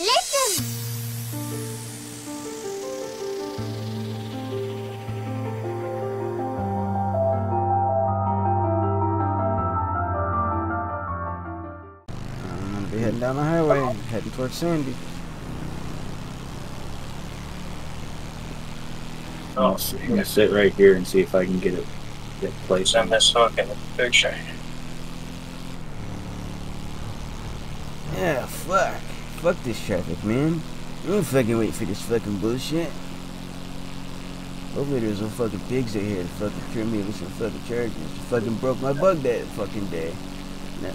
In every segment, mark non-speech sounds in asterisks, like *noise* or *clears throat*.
Listen! I'm gonna be heading down the highway, heading towards Sandy. Oh, I'm gonna sit right here and see if I can get it get placed on Send this fucking picture. Yeah, fuck. Fuck this traffic, man. I ain't fucking wait for this fucking bullshit. Hopefully there's some fucking pigs out here to fucking trim me with some fucking charges. Fucking broke my bug that fucking day. Now,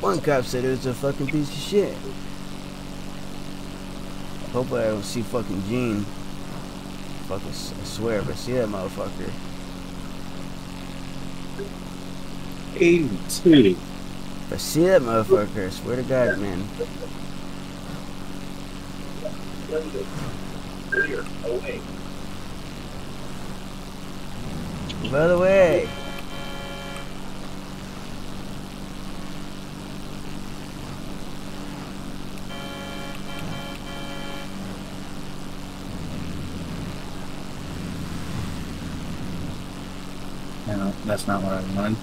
one cop said it was a fucking piece of shit. Hope I don't see fucking Gene. Fucking, I swear, if I see that motherfucker. 82. If I see that motherfucker, I swear to God, man. By the way, No, that's not what I wanted.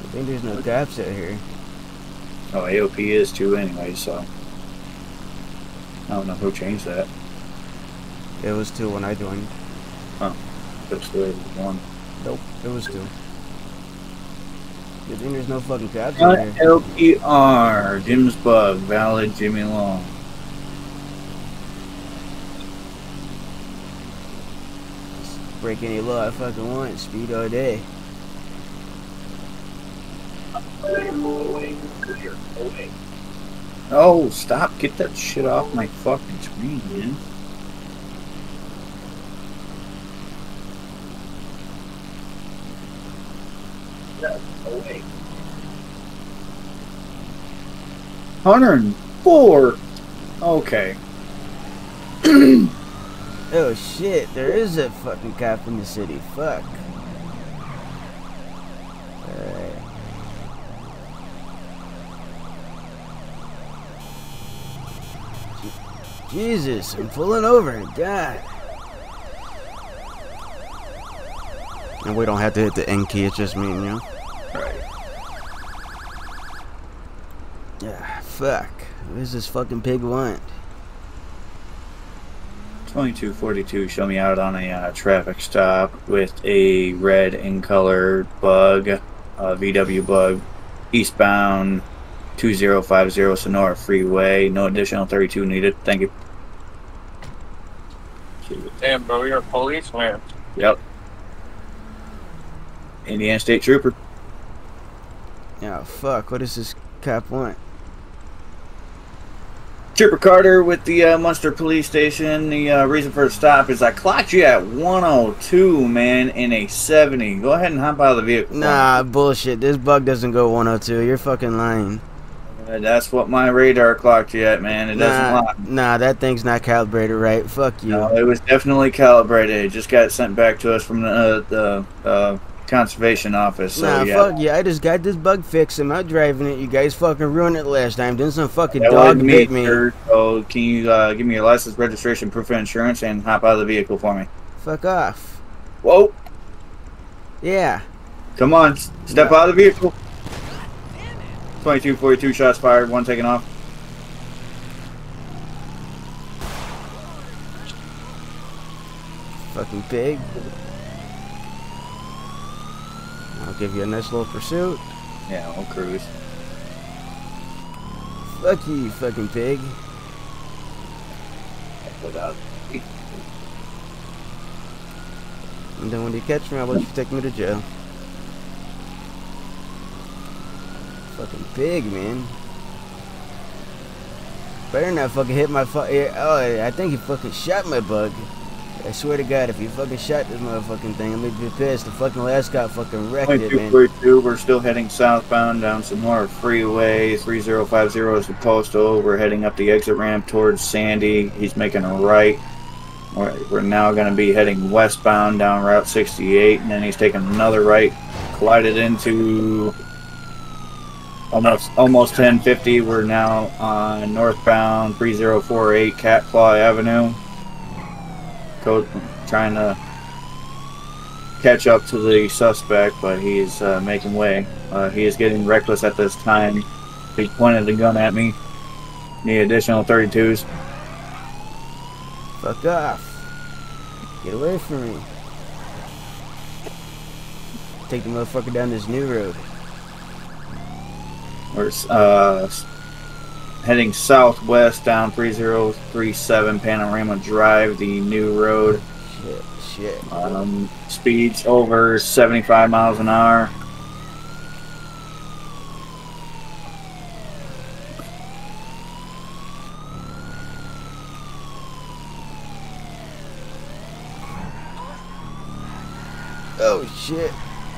I think there's no cops out here. Oh, AOP is too anyway, so. I don't know who changed that. It was two when I joined. That's the way it was one. Nope, it was two. Good thing there's no fucking cops out here. LPR, Jim's Bug, Valid Jimmy Long. Break any law I fucking want. Speed all day. Oh, stop. Get that shit off my fucking screen, man. Hundred and four. Okay. Oh shit, there is a fucking cop in the city. Fuck. Jesus, I'm pulling over. God. And we don't have to hit the N key, it's just me and you. Right. Yeah, fuck. What does this fucking pig want? 2242 show me out on a uh, traffic stop with a red in color bug, uh, VW bug, eastbound 2050 Senora Freeway. No additional 32 needed. Thank you. Damn, bro, you're a policeman. Yep. Indiana State Trooper. Yeah, fuck. What does this cop want? Trooper Carter with the uh, Munster Police Station. The uh, reason for the stop is I clocked you at 102, man, in a 70. Go ahead and hop out of the vehicle. Nah, bullshit. This bug doesn't go 102. You're fucking lying. That's what my radar clocked you at, man. It doesn't Nah, lie. nah, that thing's not calibrated right. Fuck you. No, it was definitely calibrated. It just got sent back to us from the, uh, the uh, conservation office. So, nah, yeah. fuck you. I just got this bug fixed. I'm not driving it. You guys fucking ruined it last time. Then some fucking That dog was bit me. sir. So, can you uh, give me your license, registration, proof of insurance, and hop out of the vehicle for me? Fuck off. Whoa! Yeah. Come on, step out of the vehicle. 22, 42 shots fired, one taken off. Fucking pig. I'll give you a nice little pursuit. Yeah, I'll cruise. Fuck you, fucking pig. And then when you catch me, I'll let you take me to jail. Fucking pig, man. Better not fucking hit my fu- eh, Oh, I think he fucking shot my bug. I swear to God, if you fucking shot this motherfucking thing, I'm gonna be pissed. The fucking last guy fucking wrecked it, man. 42, we're still heading southbound down Senora Freeway. 3050 is the postal. We're heading up the exit ramp towards Sandy. He's making a right. We're, we're now going to be heading westbound down Route 68, and then he's taking another right. Collided into Almost almost 1050. We're now on northbound 3048 Catclaw Avenue. Trying to catch up to the suspect, but he's uh, making way. Uh, he is getting reckless at this time. He pointed the gun at me. Need additional 32s. Fuck off. Get away from me. Take the motherfucker down this new road. We're uh, heading southwest down 3037 Panorama Drive, the new road. Shit, shit. Um, speeds over 75 miles an hour. Oh shit.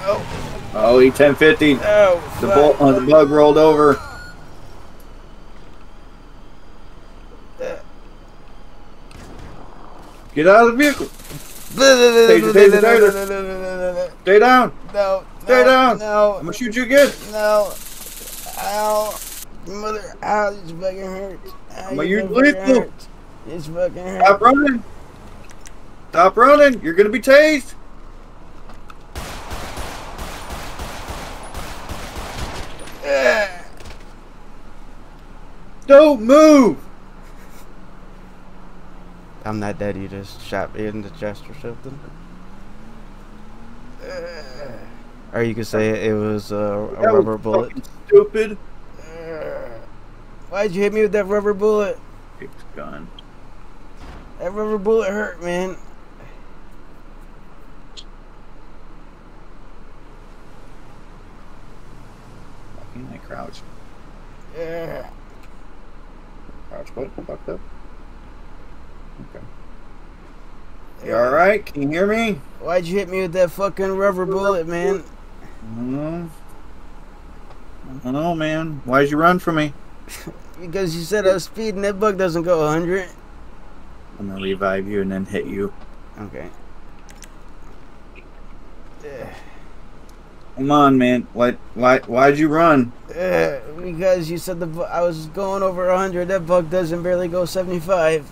Oh, Oh, E 1050. oh, The, bull, uh, the bug rolled over. Get out of the vehicle. Taser, taser, taser. Stay down. No, Stay no, down. No, I'm gonna shoot you again. no. Ow. Mother, ow, this fucking hurts. Ow, But you you're lethal. This fucking hurts. Stop running. Stop running. You're gonna be tased. Ugh. Don't move. I'm not dead. You just shot me in the chest or something. Ugh. Or you could say it was uh, a That was rubber bullet. Stupid. Ugh. Why'd you hit me with that rubber bullet? It's gun. That rubber bullet hurt, man. Fucking I crouch. Ugh. Crouch what? Fucked up. Okay. You alright? Can you hear me? Why'd you hit me with that fucking rubber bullet, man? I don't know. I don't know, man. Why'd you run from me? *laughs* Because you said I was speeding. That bug doesn't go 100. I'm gonna revive you and then hit you. Okay. Ugh. Come on, man. Why? Why? Why'd you run? Ugh, because you said the I was going over 100. That bug doesn't barely go 75.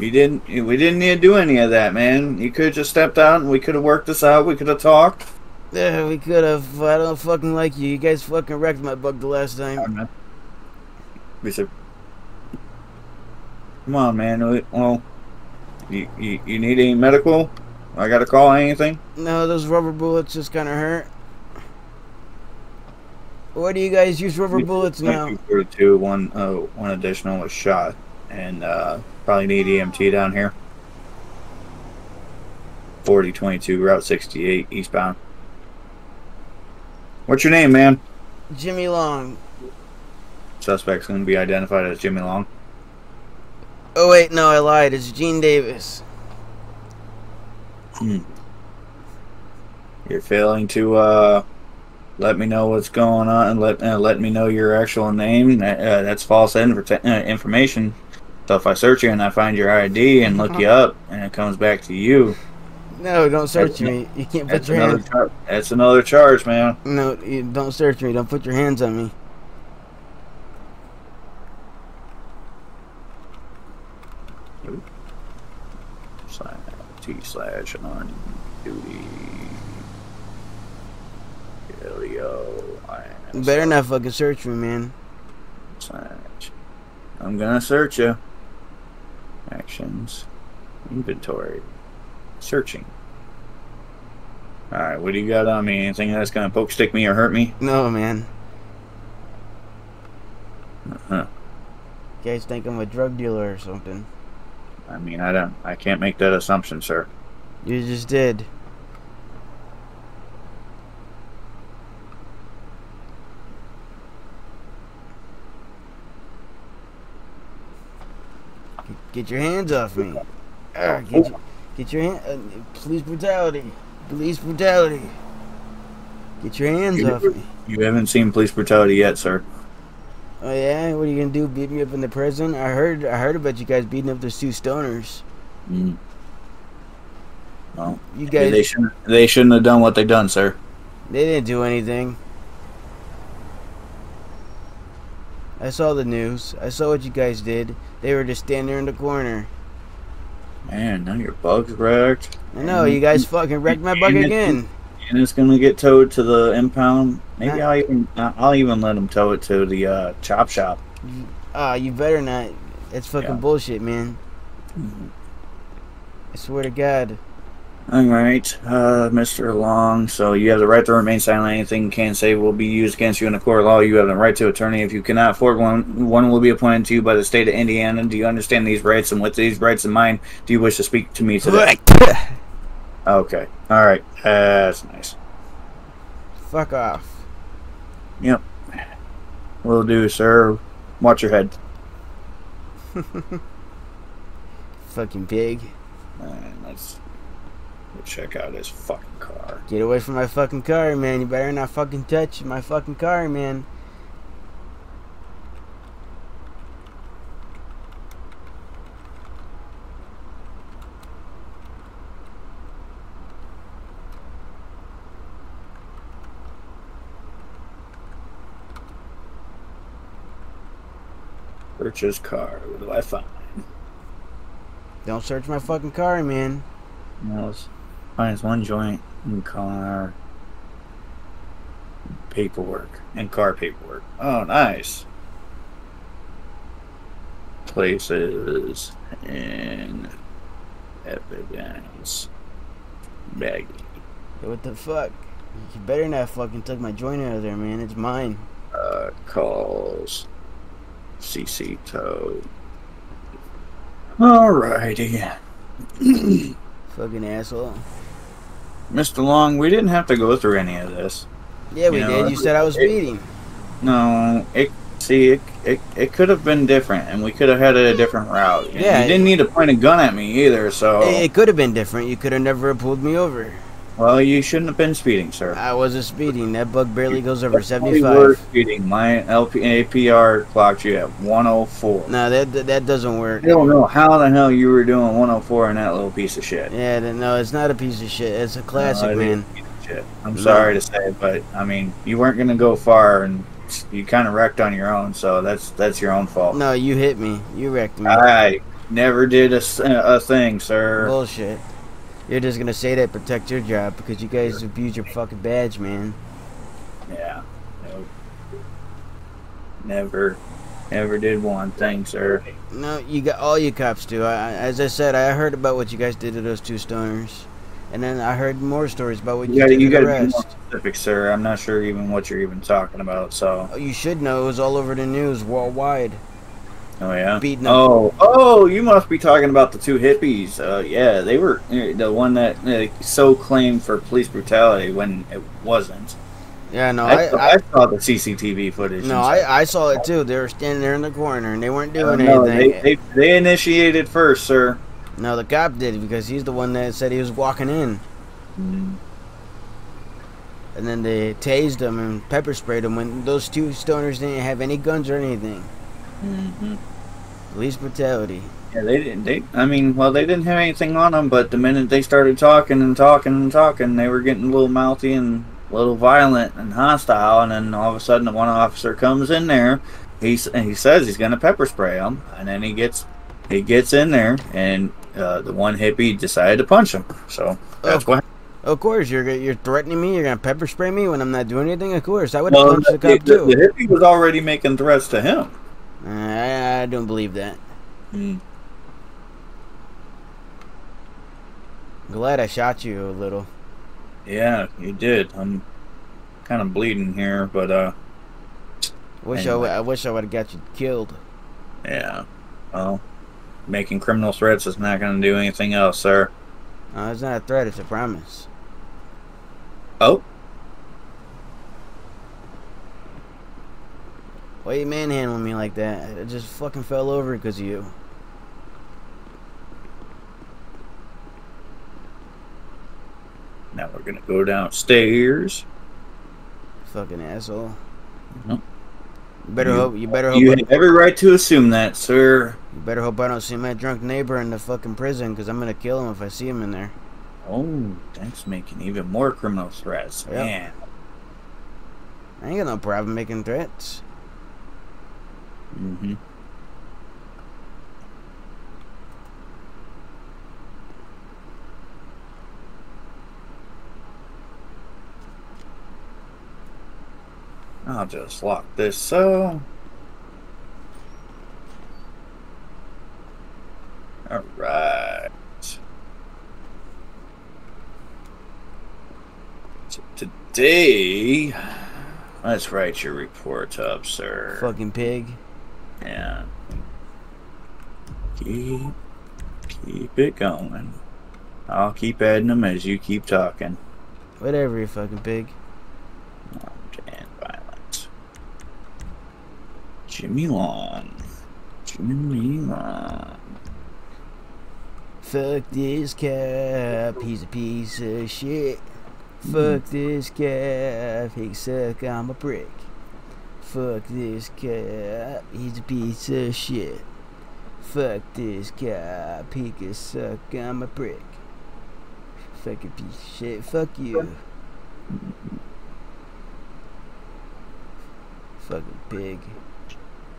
You didn't. We didn't need to do any of that, man. You could have just stepped out and we could have worked this out. We could have talked. Yeah, we could have. I don't fucking like you. You guys fucking wrecked my bug the last time. We said, "Come on, man. Well, you, you you need any medical? I got to call anything? No, those rubber bullets just kind of hurt. Where do you guys use rubber bullets now? Two, one, uh, one additional was shot, and uh, probably need EMT down here. Forty twenty-two, Route sixty-eight, eastbound. What's your name, man? Jimmy Long. Suspect's going to be identified as Jimmy Long. Oh wait, no, I lied. It's Gene Davis. Hmm. You're failing to uh, let me know what's going on and let uh, let me know your actual name. Uh, uh, that's false uh, information. So if I search you and I find your ID and look you up and it comes back to you, No, don't search That's- me. You can't put your hands. char- that's another charge, man. No, you don't search me. Don't put your hands on me. Slash T slash on duty. Elio. You better not fucking search me, man. Slash. I'm gonna search you. Actions. Inventory. Searching. Alright, what do you got on me? Anything that's gonna poke stick me or hurt me? No, man. Uh huh. You guys think I'm a drug dealer or something? I mean, I don't. I can't make that assumption, sir. You just did. Get your hands off me. Get, your, get your hand. Uh, police brutality. Police brutality. Get your hands off me. You haven't seen police brutality yet, sir. Oh yeah, what are you gonna do? Beat me up in the prison? I heard. I heard about you guys beating up those two stoners. Mm. Well, You they guys, shouldn't. They shouldn't have done what they done, sir. they didn't do anything. I saw the news. I saw what you guys did. They were just standing there in the corner. Man, now your bug's wrecked. I know, you guys fucking wrecked my bug again. And it's gonna get towed to the impound. Maybe Not- I'll even I'll even let them tow it to the uh, chop shop. Ah, you better not. It's fucking Yeah. bullshit, man. I swear to God. All right, uh, Mr. Long. So you have the right to remain silent. Anything you can say will be used against you in a court of law. You have the right to attorney. If you cannot afford one, one will be appointed to you by the state of Indiana. Do you understand these rights? And with these rights in mind, do you wish to speak to me today? Okay. All right. That's nice. Fuck off. Yep. Will do, sir. Watch your head. *laughs* Fucking pig. And let's check out his fucking car. Get away from my fucking car, man. You better not fucking touch my fucking car, man. Search his car. What do I find? Don't search my fucking car, man. No, finds one joint in car paperwork and car paperwork. Oh, nice. Places in evidence. Baggy. Hey, What the fuck? You better not fucking took my joint out of there, man. It's mine. Uh, calls. CC tow. Alrighty. *clears throat* Fucking asshole. Mr. Long, we didn't have to go through any of this. Yeah, we You know, did. You said I was it- speeding. No, it see it it, it could have been different, and we could have had a different route. You, Yeah. you didn't need to point a gun at me either. So, It, it could have been different. You could have never pulled me over. Well, you shouldn't have been speeding, sir. I wasn't speeding. That bug barely goes over 75. You were 75. speeding. My LP, APR clocked you at 104. No, that that- that doesn't work. I don't know how the hell you were doing 104 in that little piece of shit. Yeah, no, it's not a piece of shit. It's a classic, No, man. is a piece of shit. I'm No. sorry to say, but I mean, you weren't gonna go far, and you kind of wrecked on your own. So that's that's your own fault. No, you hit me. You wrecked me. I never did a, a thing, sir. Bullshit. You're just gonna say that protect your job because you guys abuse your fucking badge, man. Yeah. Nope. Never, never did one thing, sir. No, you got all you cops do. I, as I said, I heard about what you guys did to those two stoners, and then I heard more stories about what you, You gotta, did you to the gotta be more specific, sir. I'm not sure even what you're even talking about. So, you should know. It was all over the news worldwide. Oh yeah. Beating up- Oh, oh, you must be talking about the two hippies. Uh, yeah, they were uh, the one that uh, so claimed for police brutality when it wasn't. Yeah, no, I, I, I, I saw the CCTV footage. no, I, I saw it too. They were standing there in the corner and they weren't doing no, anything. they, they they initiated first, sir. no, the cop did because he's the one that said he was walking in, Mm. and then they tased him and pepper sprayed him when those two stoners didn't have any guns or anything. Mhm. Police brutality. Yeah, they didn't. They, I mean, well, they didn't have anything on them, but the minute they started talking and talking and talking, they were getting a little mouthy and a little violent and hostile. And then all of a sudden, the one officer comes in there. He's and he says he's gonna pepper spray them, and then he gets he gets in there, and uh, the one hippie decided to punch him. So that's what. Of course, you're you're threatening me. You're gonna pepper spray me when I'm not doing anything. Of course, I would have Well, punched the the, cop the, too. the hippie was already making threats to him. I, I don't believe that. Glad I shot you a little. Yeah, you did. I'm kind of bleeding here, but uh, Wish Anyway. I, w- I wish I would have got you killed. Yeah. Well, making criminal threats is not going to do anything else, sir. Uh, it's not a threat. It's a promise. Oh, Why you manhandling me like that? I just fucking fell over because of you. now we're going to go downstairs. Fucking asshole. Nope. You better You- hope. You better hope. You have every right to assume that, sir. you better hope I don't see my drunk neighbor in the fucking prison because I'm gonna kill him if I see him in there. Oh, that's making even more criminal threats. Yep. Man. I ain't got no problem making threats. Mm-hmm. I'll just lock this so. Alright. So today, let's write your report up, sir. Fucking pig. Yeah. Keep, keep it going. I'll keep adding them as you keep talking. Whatever, you fucking pig. And violence. Jimmy Long. Jimmy Long. Fuck this cap, he's a piece of shit. Fuck hmm. this cap, he suck, I'm a prick. Fuck this cap, he's a piece of shit. Fuck this cap, he can suck, I'm a prick. Fucking piece of shit, fuck you. Fucking pig.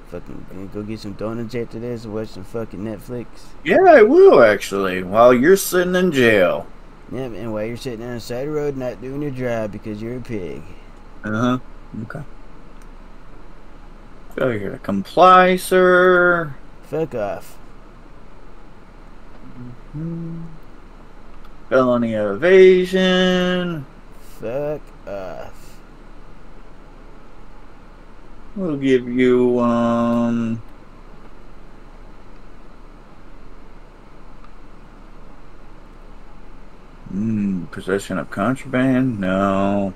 Fucking gonna go get some donuts after this and watch some fucking Netflix. Yeah, I will actually. While you're sitting in jail. Yeah, and while you're sitting on the side of the road not doing your job because you're a pig. Uh huh. Okay. Failure to comply, sir. Fuck off. Hmm. Felony evasion. Fuck off. We'll give you um. Hmm, possession of contraband? No.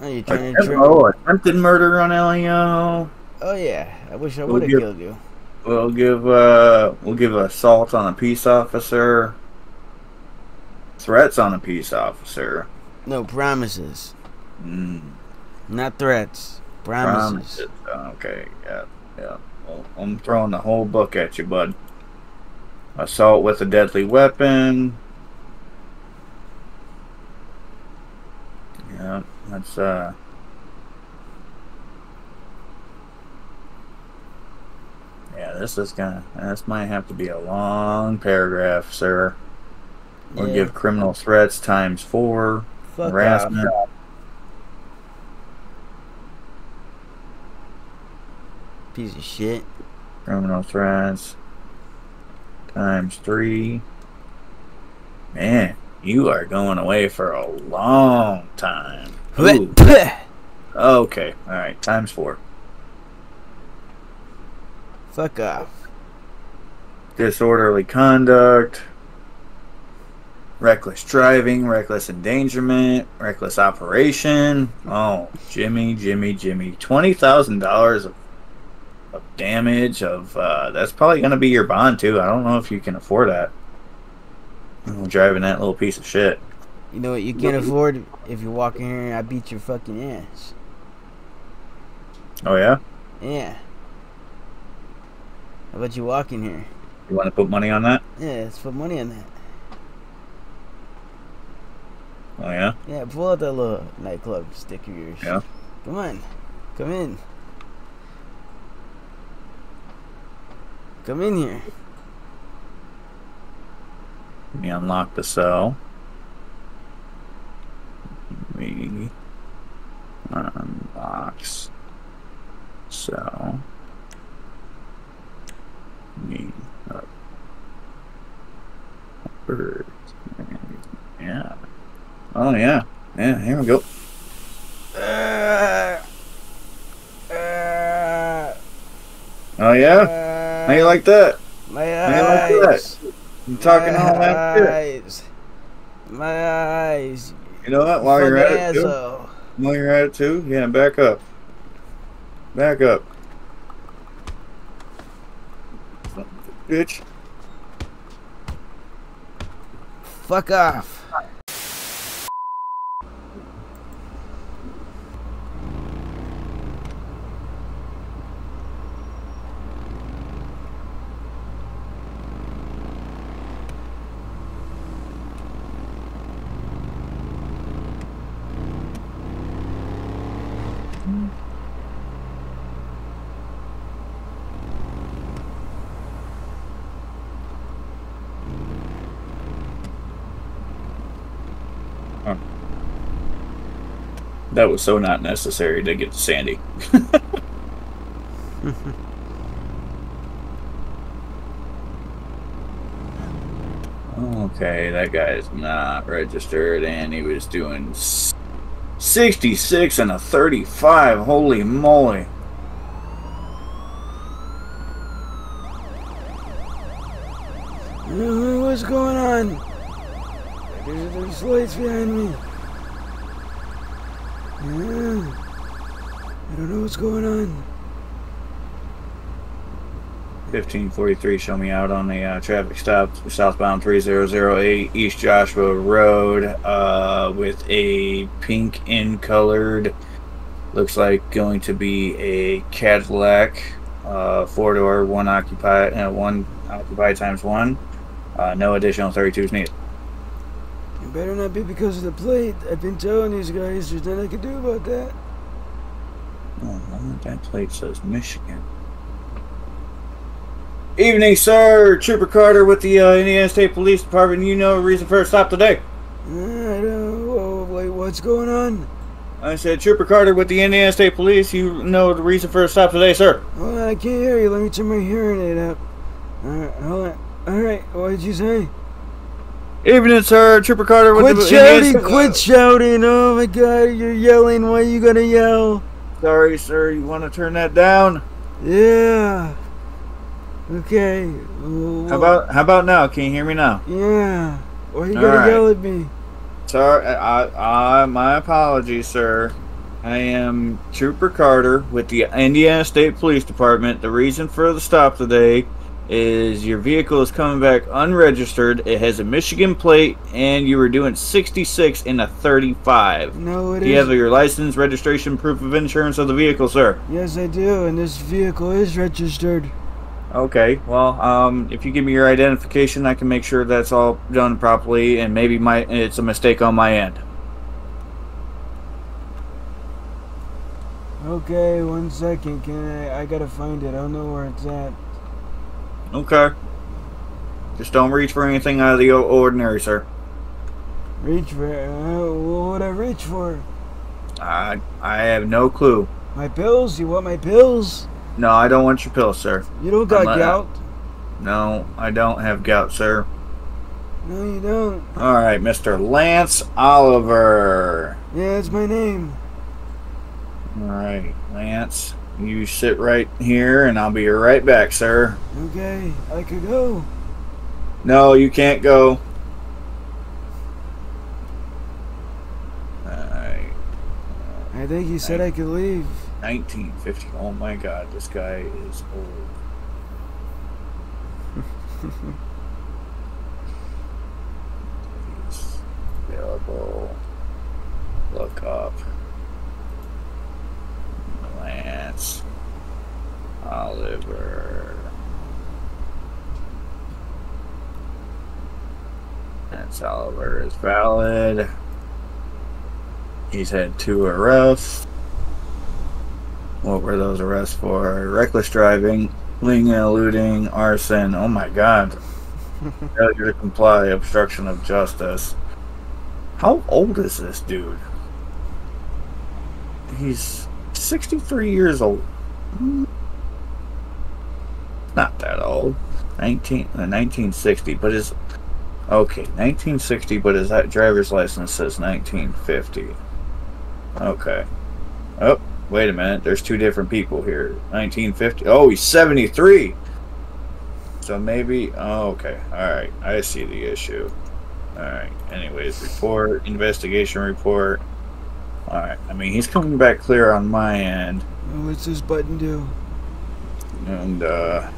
Oh, you're trying to oh, attempted murder on Leo. Oh yeah, I wish I would have killed you. We'll give uh, we'll give assault on a peace officer. Threats on a peace officer. No promises, Hmm. not threats. Promises. Promises. Okay, yeah, yeah. Well, I'm throwing the whole book at you, bud. Assault with a deadly weapon. Yeah, that's uh. Yeah, this is gonna. This might have to be a long paragraph, sir. We'll Yeah. give criminal threats times four. Fuck harassment. off. Piece of shit. Criminal threats times three. Man, you are going away for a long time. Ooh, okay, all right, times four. Fuck off. Disorderly conduct, reckless driving, reckless endangerment, reckless operation. Oh, Jimmy, Jimmy, Jimmy, twenty thousand dollars of of damage. Of uh, that's probably going to be your bond too. I don't know if you can afford that. Driving that little piece of shit. You know what you can't afford if you walk in here and I beat your fucking ass. Oh yeah, Yeah. How about you walk in here? you want to put money on that? Yeah, let's put money on that. Oh yeah. Yeah, pull out that little nightclub stick of yours. Yeah. Come on. Come in. Come in here. Let me unlock the cell. We unbox So Me up. Birds. Yeah. Oh yeah. Yeah, here we go. Uh, uh, Oh yeah? How you like that? My How you like that? eyes. You talking my all that shit? eyes. My eyes. You know what? While you're at it too. While you're at it too, yeah, back up. Back up. Bitch. Fuck off. That was so not necessary to get to Sandy. *laughs* okay, that guy is not registered, and he was doing 66 and a 35. Holy moly. What's going on? There's, there's lights behind me. 1543, show me out on the uh, traffic stop, southbound 3008 East Joshua Road, uh, with a pink in colored, looks like going to be a Cadillac, uh, four door, one occupied, uh, one occupied times one. Uh, no additional 32s needed. It better not be because of the plate. I've been telling these guys there's nothing I can do about that. Oh, no, that plate says Michigan. Evening, sir. Trooper Carter with the uh, Indiana State Police Department. You know the reason for a stop today. I don't know. Wait, what's going on? I said, Trooper Carter with the Indiana State Police. You know the reason for a stop today, sir. Hold on, I can't hear you. Let me turn my hearing aid up. Alright, hold on. Alright, what did you say? Evening, sir. Trooper Carter with Quit the shouting! Indiana- Quit shouting! Oh my god, you're yelling. Why you gonna yell? Sorry, sir. You want to turn that down? Yeah. Okay. Well, How about how about now? Can you hear me now? Yeah. Why are you All gotta right. yell at me? Sorry, I, I, my apologies, sir. I am Trooper Carter with the Indiana State Police Department. The reason for the stop today is your vehicle is coming back unregistered. It has a Michigan plate, and you were doing 66 in a 35. No, it Do you have your license, registration, proof of insurance of the vehicle, sir? Yes, I do, and this vehicle is registered. Okay, well, um, if you give me your identification, I can make sure that's all done properly, and maybe my it's a mistake on my end. Okay, one second. Can I? I gotta find it. I don't know where it's at. Okay. Just don't reach for anything out of the ordinary, sir. Reach for. Uh, what would I reach for? I I have no clue. My pills? You want my pills? No, I don't want your pills, sir. You don't got gout? No, I don't have gout, sir. No, you don't. All right, Mr. Lance Oliver. Yeah, that's my name. All right, Lance, you sit right here, and I'll be right back, sir. Okay, I could go. No, you can't go. Alright, I think he said I could leave. 1950. Oh my god, this guy is old. *laughs* He's available. Look up. Lance Oliver. Lance Oliver is valid. He's had two arrests. What were those arrests for? Reckless driving, fleeing and eluding, arson. Oh my god. *laughs* Failure to comply, obstruction of justice. How old is this dude? He's 63 years old. Not that old. 19, uh, 1960, but his. Okay, 1960, but his driver's license says 1950. Okay. Oh, wait a minute. There's two different people here. 1950. Oh, he's 73. So maybe. Oh, okay. All right. I see the issue. All right. Anyways, report, investigation report. All right. I mean, he's coming back clear on my end. Oh, what's this button do? And, uh.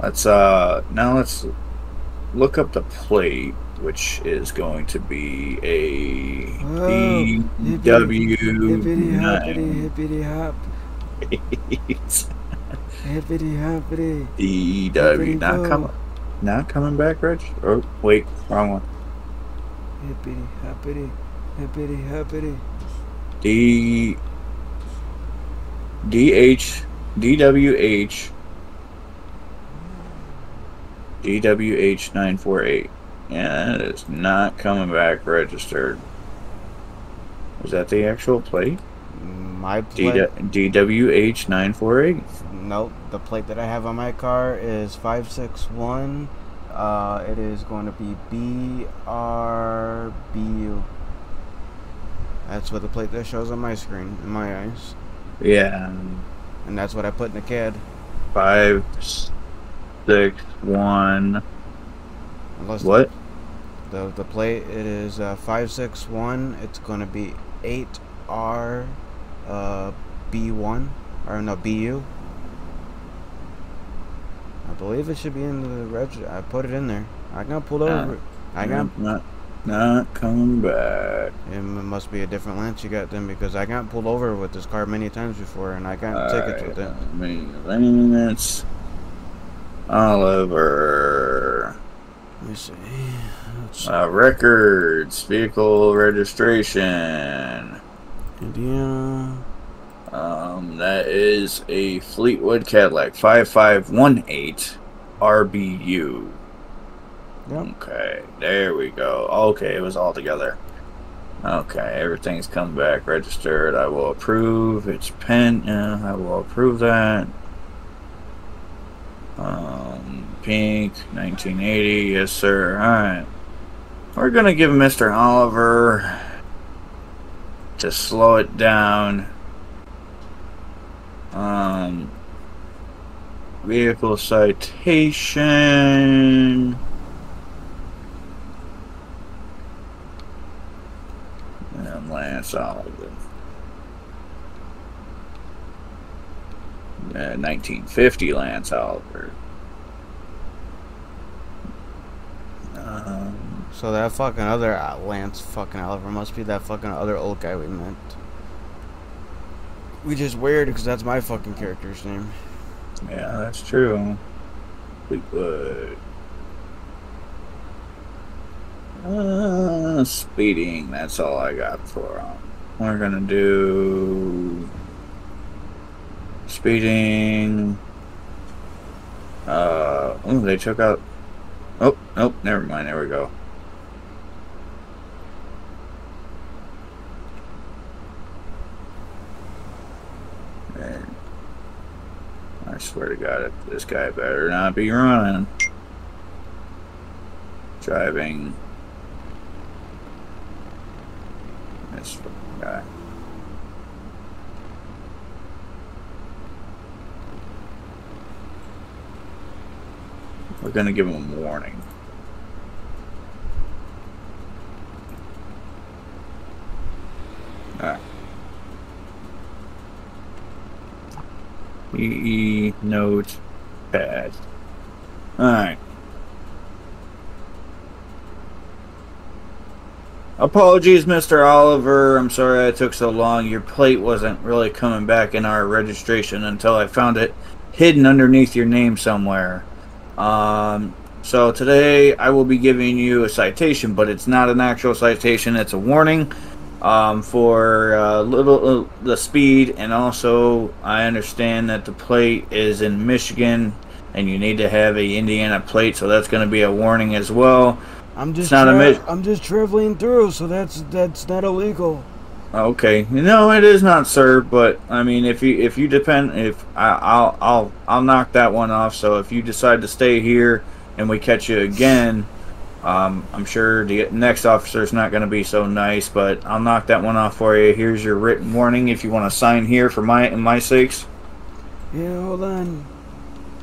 Let's, uh. Now let's look up the plate, which is going to be a Oh, Hippity DW9. hoppity, hippity hop. Hippity hoppity. DW. Not go. coming. Not coming back, Reg? Oh, wait, wrong one. Hippity hoppity. Hippity hoppity. D. DH. DWH. DWH948. Yeah, that is not coming back registered. Is that the actual plate? My plate. DWH948. Nope. The plate that I have on my car is five six one. Uh, it is going to be BRBU. That's what the plate that shows on my screen in my eyes, Yeah. and that's what I put in the CAD. Five, six, one. Unless What? The the plate it is uh, five six one. It's going to be eight R, uh, B one or no BU. I believe it should be in the reg. I put it in there. I got pulled Uh, over. I got. Not, not coming back. It must be a different lance you got then because I got pulled over with this car many times before and I got tickets with it. I mean, Lance Oliver. Let me see. Uh, records, vehicle registration. Indiana. Um, that is a Fleetwood Cadillac 5518 RBU. Yep. Okay, there we go. Okay, it was all together. Okay, everything's come back registered. I will approve. It's pen. Yeah, I will approve that. Um, pink, 1980. Yes, sir. All right. We're gonna give Mr. Oliver to slow it down. Um, vehicle citation. And Lance Oliver. Uh, 1950 Lance Oliver. Um, So that fucking other uh, Lance fucking Oliver must be that fucking other old guy we met. We just weird because that's my fucking character's name. yeah, that's true. Fleetwood. Uh, speeding. That's all I got for 'em. We're gonna do speeding. Uh, oh, they took out. Oh, nope, never mind. There we go. I swear to God, this guy better not be running. Driving. Fucking We're gonna give him a warning. Alright. EE note pad. Alright. Apologies, Mr. Oliver. I'm sorry I took so long. Your plate wasn't really coming back in our registration until I found it hidden underneath your name somewhere. Um, so today I will be giving you a citation, but it's not an actual citation. It's a warning um, for uh, little uh, the speed, and also I understand that the plate is in Michigan, and you need to have a Indiana plate, so that's going to be a warning as well. I'm just It's not a tra- mis- I'm just traveling through, so that's that's not illegal. Okay, no, it is not, sir. But I mean, if you if you depend, if I, I'll I'll I'll knock that one off. So if you decide to stay here and we catch you again, um, I'm sure the next officer's not going to be so nice. But I'll knock that one off for you. Here's your written warning. If you want to sign here for my and my sakes. Yeah, hold on.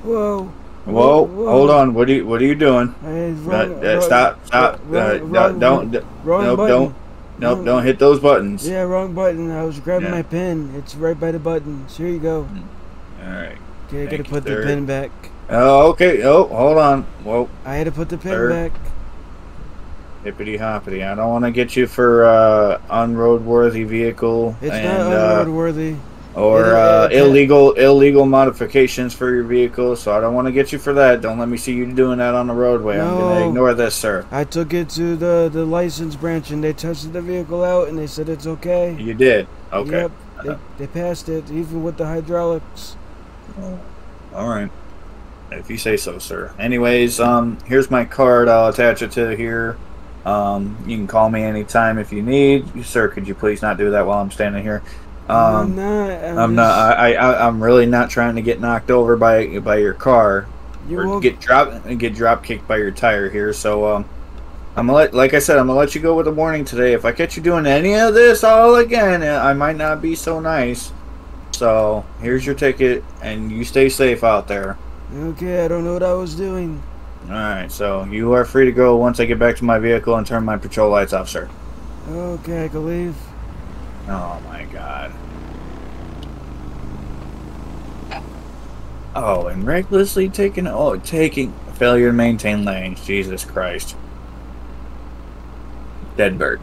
Whoa. Whoa, Whoa. hold on. What are you What are you doing? Uh, uh, stop! Stop! wrong- uh, wrong- don't don't button. don't nope Wrong- don't hit those buttons. Yeah, wrong button. I was grabbing Yeah. my pen. It's right by the buttons. Here you go. All right. Okay, I Thank gotta put the pen back. Oh, okay. Oh, hold on. Whoa. I had to put the pen Sir. back. Hippity hoppity. I don't want to get you for uh, unroadworthy vehicle It's and not uh, unroadworthy. Or uh, illegal illegal modifications for your vehicle. So I don't want to get you for that. Don't let me see you doing that on the roadway. I'm gonna ignore this, sir. I took it to the the license branch and they tested the vehicle out and they said it's okay. You did. Okay. Yep. They, they passed it even with the hydraulics. All right. If you say so, sir. Anyways, um, here's my card. I'll attach it to here. Um, you can call me anytime if you need. Sir, could you please not do that while I'm standing here? I'm Um, not. I'm, I'm not. I, I. I'm really not trying to get knocked over by by your car You or won't. get drop get drop kicked by your tire here. So um, I'm gonna let, like I said, I'm gonna let you go with a warning today. If I catch you doing any of this all again, I might not be so nice. So here's your ticket, and you stay safe out there. okay, I don't know what I was doing. All right. So you are free to go once I get back to my vehicle and turn my patrol lights off, sir. Okay, I can leave. Oh my god. Oh, and recklessly taking oh taking failure to maintain lanes. Jesus Christ. Dead bird.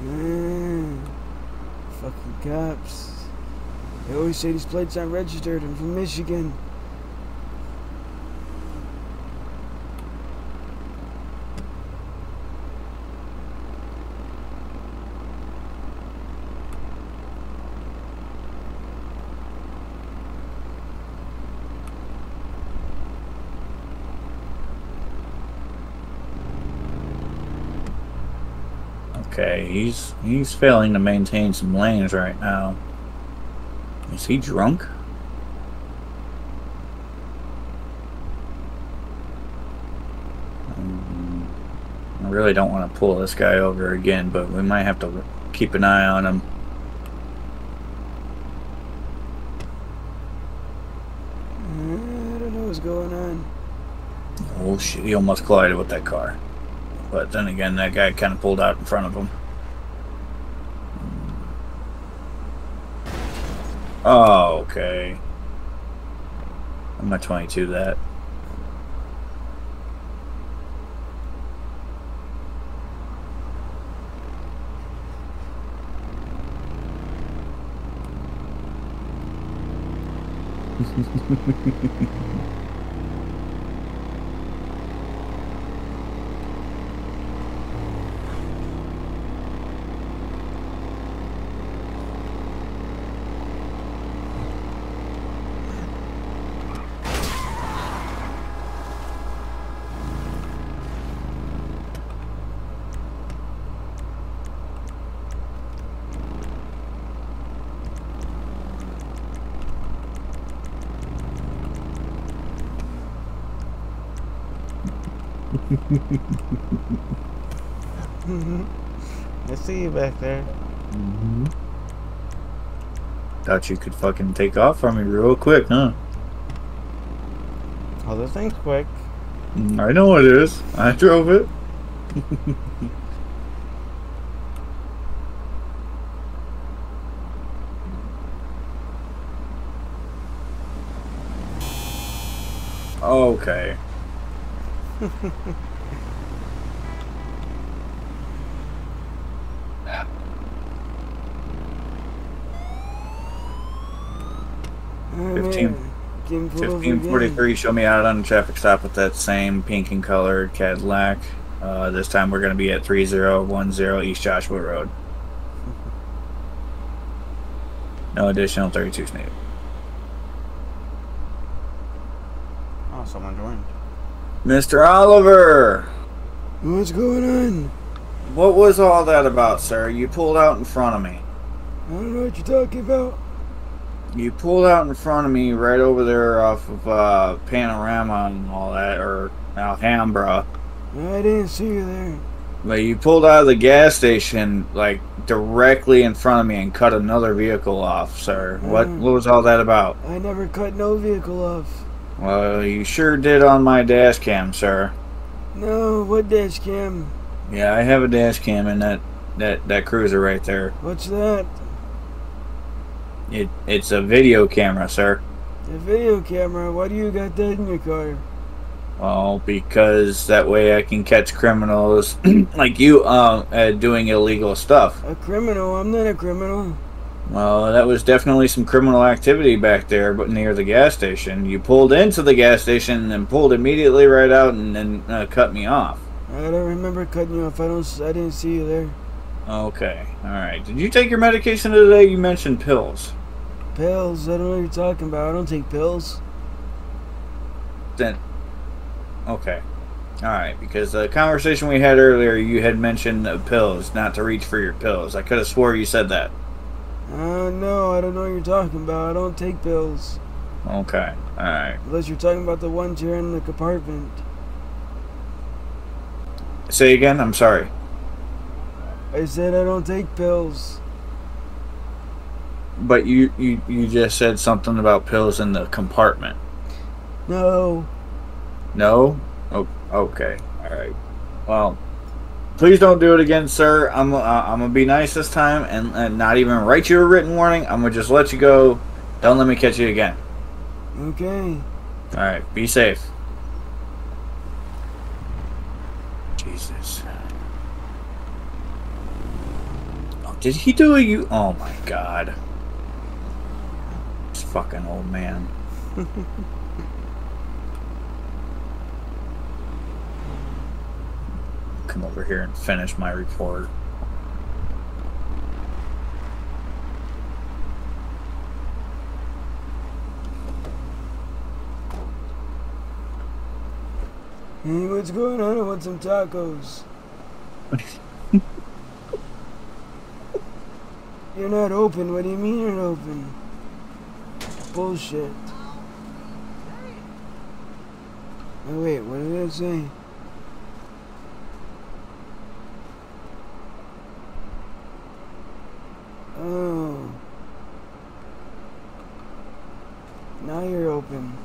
Man, fucking cops. They always say these plates aren't registered. I'm from Michigan. Okay, he's he's failing to maintain some lanes right now. Is he drunk? Um, I really don't want to pull this guy over again, but we might have to keep an eye on him. I don't know what's going on. Oh shit, he almost collided with that car. But then again, that guy kind of pulled out in front of him. Oh, okay. At 22 that. *laughs* I see you back there. Thought you could fucking take off from me real quick, huh? Oh, this thing's quick. Mm, I know it is. I drove it. *laughs* okay. *laughs* 15 man. Getting pulled over again. 1543, show me out on the traffic stop with that same pink and colored Cadillac. Uh, this time we're going to be at 3010 East Joshua Road. No additional 32s needed. Oh, someone joined. Mr. Oliver! What's going on? What was all that about, sir? You pulled out in front of me. I don't know what you're talking about. You pulled out in front of me right over there off of uh, Panorama and all that, or Alhambra. I didn't see you there. But you pulled out of the gas station, like directly in front of me, and cut another vehicle off, sir. What, Mm. what was all that about? I never cut no vehicle off. Well, you sure did on my dash cam, sir. No, what dash cam? Yeah, I have a dash cam in that that that cruiser right there. What's that? It it's a video camera, sir. A video camera. Why do you got that in your car? Well, because that way I can catch criminals *clears throat* like you uh, uh, doing illegal stuff. A criminal? I'm not a criminal. Well, that was definitely some criminal activity back there, but near the gas station. You pulled into the gas station and pulled immediately right out and then uh, cut me off. I don't remember cutting you off. I don't. I didn't see you there. Okay, all right. Did you take your medication today? You mentioned pills. Pills. I don't know what you're talking about. I don't take pills. Then, okay. All right, because the conversation we had earlier, you had mentioned pills, not to reach for your pills. I could have swore you said that. Uh, no, I don't know what you're talking about. I don't take pills. Okay, all right. Unless you're talking about the one chair in the compartment. Say again. I'm sorry. I said I don't take pills. But you, you, you just said something about pills in the compartment. No. No? Oh, okay. All right. Well, please don't do it again, sir. I'm uh, I'm gonna be nice this time and, and not even write you a written warning. I'm gonna just let you go. Don't let me catch you again. Okay. All right. Be safe. Jesus. Oh, did he do a you? Oh my God. Fucking old man. *laughs* Come over here and finish my report. Hey, what's going on? I want some tacos. *laughs* You're not open. What do you mean you're not open? Bullshit. Oh, wait, what did I say? Oh. Now you're open.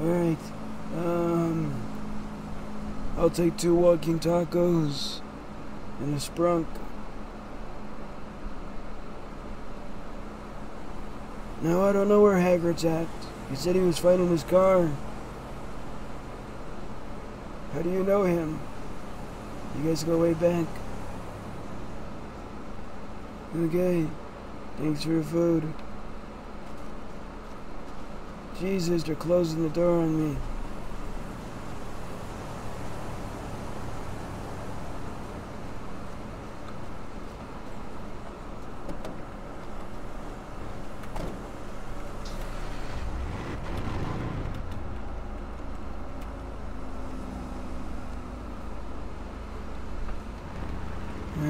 Alright. Um. I'll take two walking tacos and a sprunk. No, I don't know where Hagrid's at. He said he was fighting his car. How do you know him? You guys go way back. Okay. Thanks for your food. Jesus, they're closing the door on me. Alright,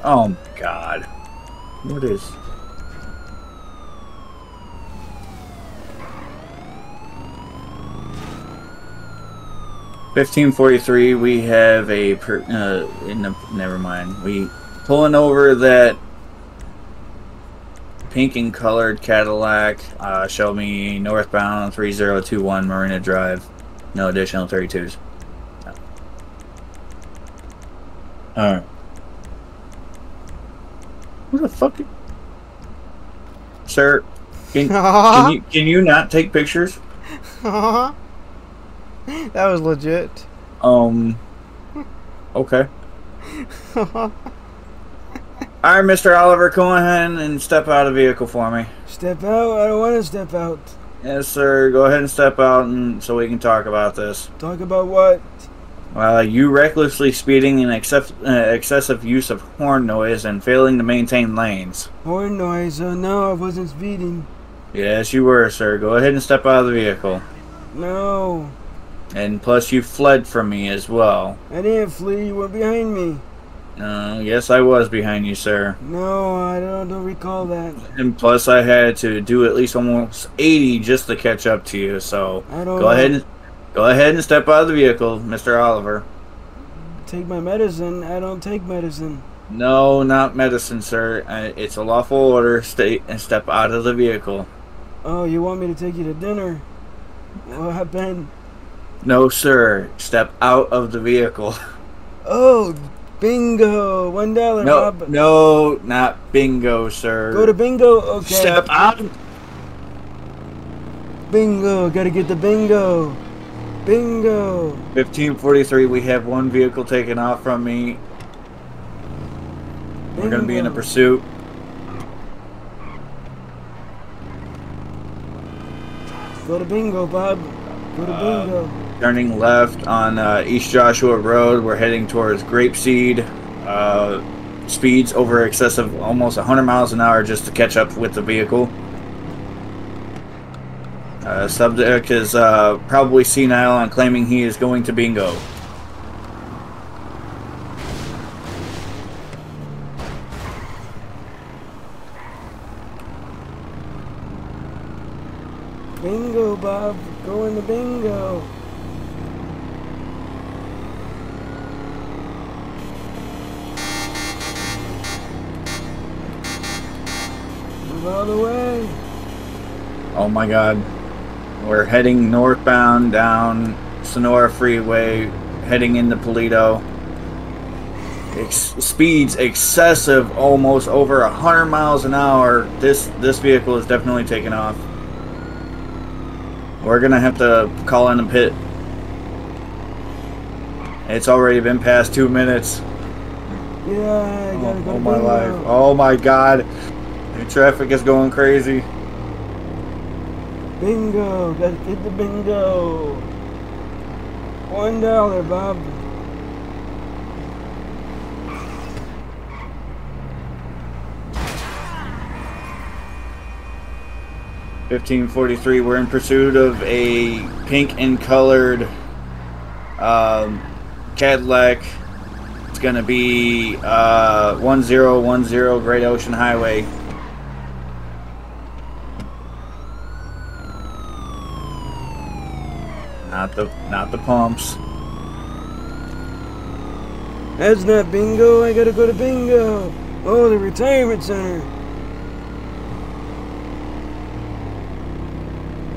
Oh my god. What is. Fifteen forty three. We have a per, uh, in never mind. We pulling over that pink and colored Cadillac. Uh, show me northbound three zero two one Marina Drive. No additional thirty twos. All right. What the fuck? Sir, can, *laughs* can you can you not take pictures? *laughs* that was legit. Um. Okay. *laughs* All right, Mr. Oliver, ahead and step out of the vehicle for me. Step out? I don't want to step out. Yes, sir. Go ahead and step out, and so we can talk about this. Talk about what? Well, you recklessly speeding and excess, uh, excessive use of horn noise and failing to maintain lanes. Horn noise. Oh no, I wasn't speeding. Yes, you were, sir. Go ahead and step out of the vehicle. No. And plus, you fled from me as well. I didn't flee. You were behind me. Uh, yes, I was behind you, sir. No, I don't, don't recall that. And plus, I had to do at least almost 80 just to catch up to you. So I don't go know. ahead and go ahead and step out of the vehicle, Mr. Oliver. Take my medicine. I don't take medicine. No, not medicine, sir. It's a lawful order. Stay and step out of the vehicle. Oh, you want me to take you to dinner? What happened? No, sir. Step out of the vehicle. *laughs* Oh, bingo! One dollar, No, Bob. no, not bingo, sir. Go to bingo. Okay. Step out. Bingo. Gotta get the bingo. Bingo. 1543. We have one vehicle taken off from me. We're gonna be in a pursuit. Go to bingo, Bob. Go to Uh, bingo. Turning left on uh, East Joshua Road. We're heading towards Grapeseed. Uh, speeds over excessive almost 100 miles an hour just to catch up with the vehicle. Uh, subject is uh, probably senile and claiming he is going to bingo. Bingo, Bob. Go in the bingo. Move out of the way. Oh my god. Heading northbound down Senora Freeway, heading into Paleto. Ex- speeds excessive, almost over 100 miles an hour. This this vehicle is definitely taking off. We're gonna have to call in a pit. It's already been past two minutes. Yeah, gotta Oh, oh my life. Oh my god. The traffic is going crazy. Bingo. Gotta get the bingo. One dollar, Bob. Fifteen forty-three. We're in pursuit of a pink and colored um, Cadillac. It's gonna be uh, one zero one zero Great Ocean Highway. Not the not the pumps. That's not bingo. I gotta go to bingo. Oh, the retirement center.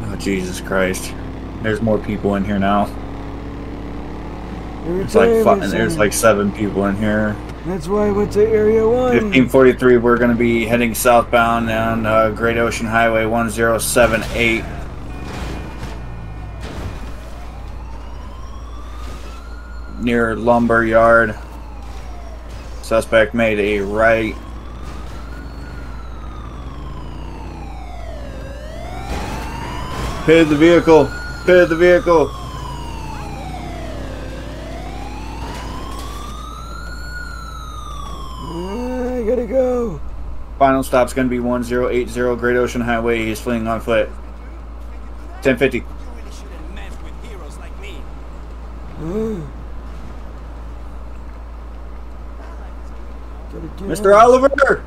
Oh Jesus Christ! There's more people in here now. The It's like retirement fi- there's like seven people in here. That's why I went to Area 1. 1543, we're going to be heading southbound on uh, Great Ocean Highway 1078. Near Lumber Yard. Suspect made a right. Pitted the vehicle. Pitted the vehicle. I gotta go. Final stop's going to be 1080 Great Ocean Highway. He's fleeing on foot. 1050. You *gasps* really should have met with heroes like me. Ah. Gotta get Mr. Oliver!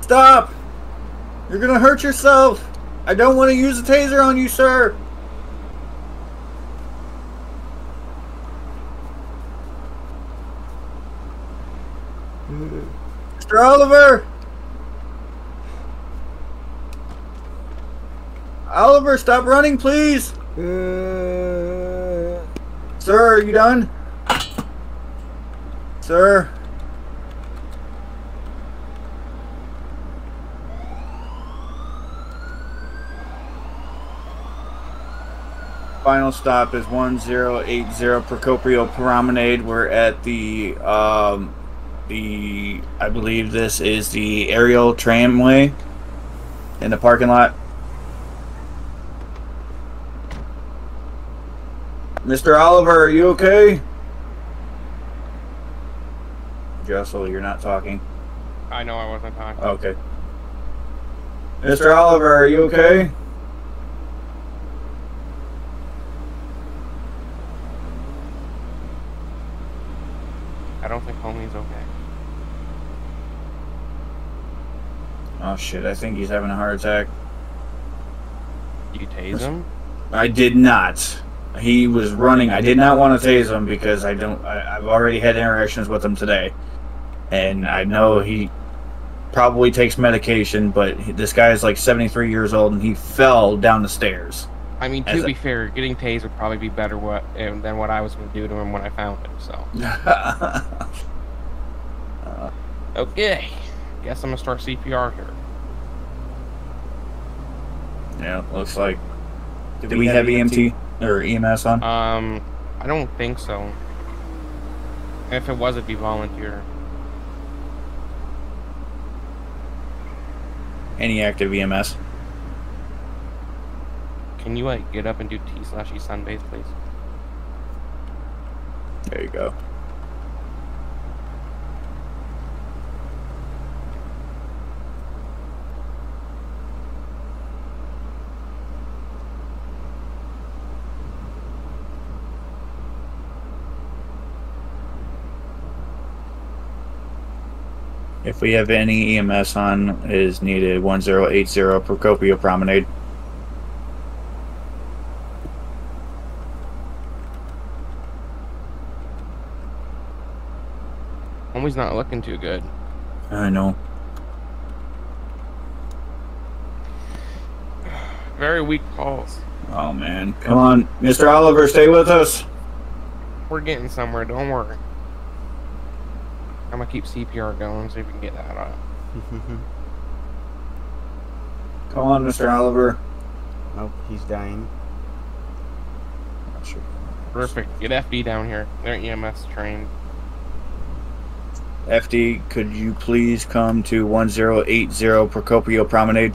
Stop! You're gonna hurt yourself! I don't want to use a taser on you, sir! Mr. Oliver! Oliver, stop running, please! Uh, Sir, are you done? Sir? Final stop is 1080 Procopio Promenade. We're at the, um, the, I believe this is the aerial tramway in the parking lot. Mr. Oliver, are you okay? Jessel, you're not talking. I know I wasn't talking. Okay. Mr. Oliver, are you okay? Oh shit! I think he's having a heart attack. You tase him? I did not. He was running. I did not want to tase him because I don't. I, I've already had interactions with him today, and I know he probably takes medication. But this guy is like 73 years old, and he fell down the stairs. I mean, As to a- be fair, getting tased would probably be better what eh, than what I was going to do to him when I found him. So, *laughs* okay, guess I'm gonna start CPR here. yeah, looks like. Do we have EMT or EMS on? Um, I don't think so. If it was, it'd be volunteer. Any active E EMS? Can you like get up and do T slash E sunbase, please? There you go. If we have any EMS on, is needed 1080 Procopio Promenade. Homie's not looking too good. I know. Very weak pulse. Oh man. Come on, Mr. Oliver, stay with us. We're getting somewhere. Don't worry. I'm gonna keep CPR going, so we can get that out. *laughs* Come on, Mr. Oliver. nope, he's dying. Not sure. Perfect. Get FD down here. They're EMS trained. FD, could you please come to 1080 Procopio Promenade?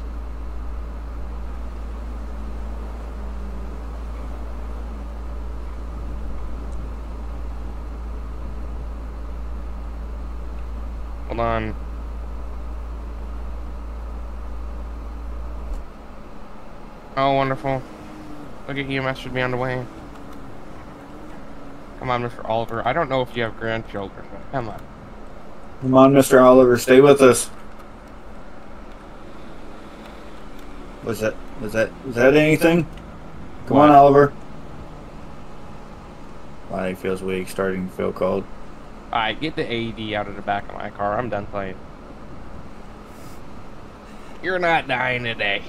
Hold on. Oh, wonderful. Look at EMS should be on the way. Come on, Mr. Oliver. I don't know if you have grandchildren, but come on. Come on, Mr. Oliver, stay with us. Was that was that was that anything? Come on, What? Oliver. Body feels weak, starting to feel cold. Alright, get the AED out of the back of my car. I'm done playing. You're not dying today.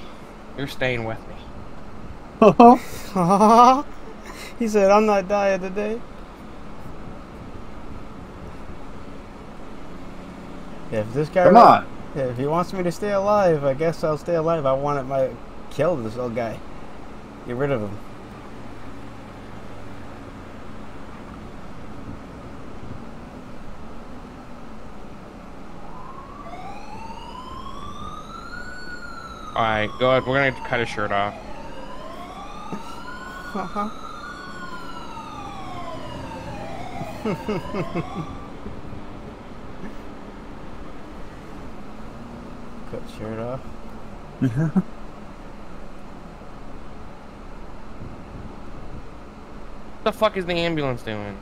You're staying with me. *laughs* he said, I'm not dying today. If this guy Come on. If he wants me to stay alive, I guess I'll stay alive. I want it my kill this old guy. Get rid of him. Alright, go ahead. We're gonna cut his shirt off. *laughs* Cut shirt off. What *laughs* the fuck is the ambulance doing?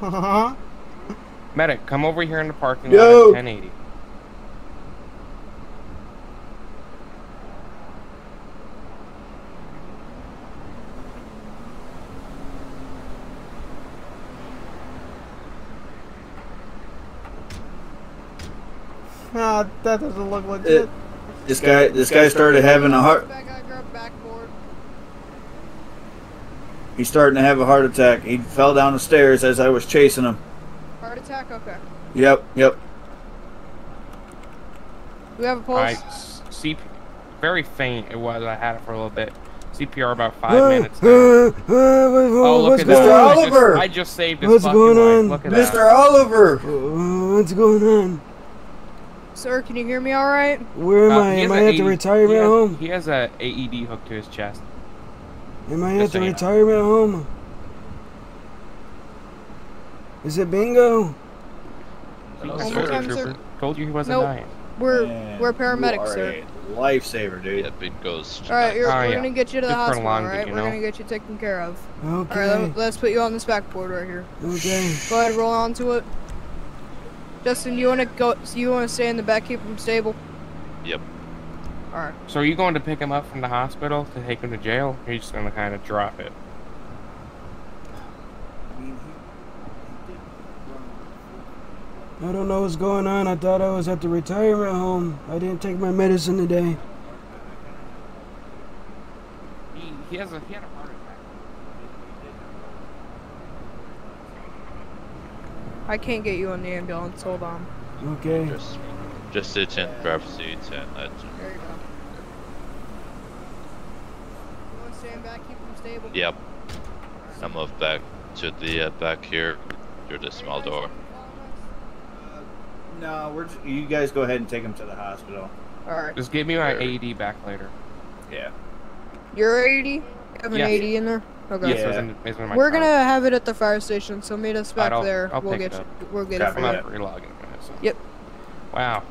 *laughs* Medic, come over here in the parking lot at 1080. Ah, that doesn't look legit. This guy this guy started having a heart Back, I grab backboard. he's starting to have a heart attack. He fell down the stairs as I was chasing him. Heart attack. Okay. Yep, yep. We have a pulse? Alright, s- CP. Very faint it was. I had it for a little bit. CPR about five minutes now. oh, Oh, look what's at Mr. that. I just- Oliver! I just saved his What's fucking going life. on? Look at Mr. that. Oliver! Uh, What's going on? Sir, can you hear me all right? Where am Uh, I? Am I I a at the retirement he has, home? He has a AED hooked to his chest. Am I at the so know. retirement home? Is it bingo? See, One I more told you, time, sir. trooper. Told you he wasn't Nope. dying. We're Man, we're paramedics, are sir. a Lifesaver, dude. Yeah, big ghost. All right, you're, Oh, we're yeah. gonna get you to the Just hospital. All prolonged it, right, you we're know? gonna get you taken care of. All right, Okay. let, let's put you on this backboard right here. Okay. Go ahead, roll onto it. Justin, you wanna go? So you wanna stay in the back, keep him stable. Yep. Alright. So are you going to pick him up from the hospital to take him to jail? Or are you just gonna kind of drop it? I don't know what's going on. I thought I was at the retirement home. I didn't take my medicine today. He, he has a he had a heart attack. I can't get you on the ambulance. Hold on. Okay. Just, just sit in, grab seats, and let's. There you go. You want to stand back, keep them stable? Yep. I move back to the uh, back here through the small door. No, we're just, you guys go ahead and take him to the hospital. Alright. Just give me my AED back later. Yeah. You're 80? You have an Yes. 80 in there? Okay. Yes, it was Yeah. in, it in my We're gonna have it at the fire station, so meet us back I'll- there. I'll we'll pick get it up. you, we'll get it for I'm you. not relogging for. Yep. Wow.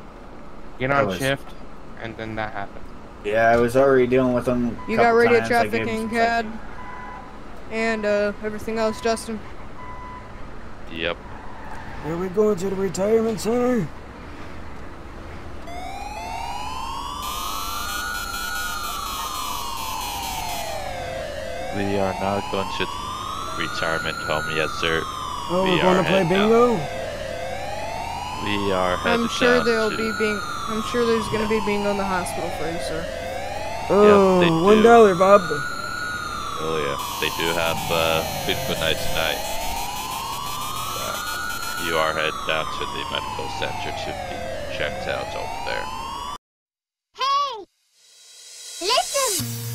Get on was- shift, and then that happened. Yeah, I was already dealing with them. You got radio times. I trafficking, him- CAD, and uh, everything else, Justin. Yep. Are we going to the retirement center? We are now going to retirement home, yes, sir. Oh, We we're going to play heading out. bingo? We are headed I'm sure there'll to... be being. I'm sure there's gonna be bingo on the hospital for you, sir. Oh, they one Bob. Oh yeah, they do have uh, good good night tonight. Uh, you are headed down to the medical center to be checked out over there. Hey! Listen!